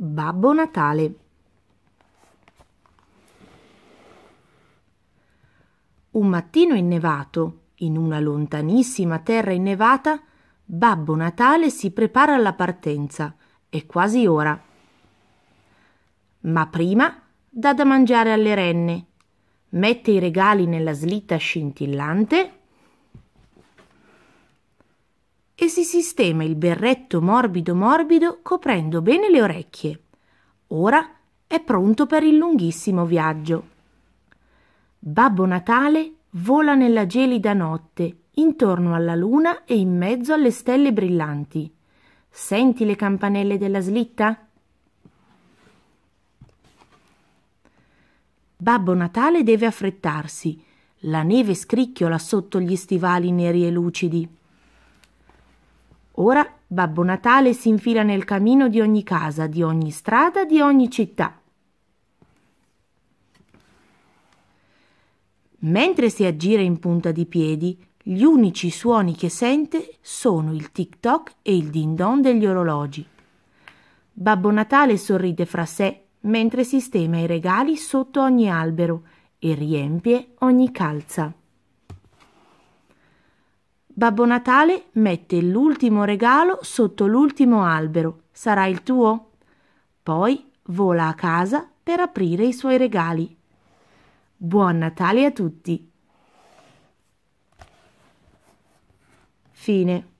Babbo Natale. Un mattino innevato, in una lontanissima terra innevata, Babbo Natale si prepara alla partenza. È quasi ora. Ma prima dà da mangiare alle renne, mette i regali nella slitta scintillante e si sistema il berretto morbido morbido coprendo bene le orecchie. Ora è pronto per il lunghissimo viaggio. Babbo Natale vola nella gelida notte, intorno alla luna e in mezzo alle stelle brillanti. Senti le campanelle della slitta? Babbo Natale deve affrettarsi. La neve scricchiola sotto gli stivali neri e lucidi. Ora Babbo Natale si infila nel camino di ogni casa, di ogni strada, di ogni città. Mentre si aggira in punta di piedi, gli unici suoni che sente sono il tic-toc e il din-don degli orologi. Babbo Natale sorride fra sé mentre sistema i regali sotto ogni albero e riempie ogni calza. Babbo Natale mette l'ultimo regalo sotto l'ultimo albero. Sarà il tuo? Poi vola a casa per aprire i suoi regali. Buon Natale a tutti. Fine.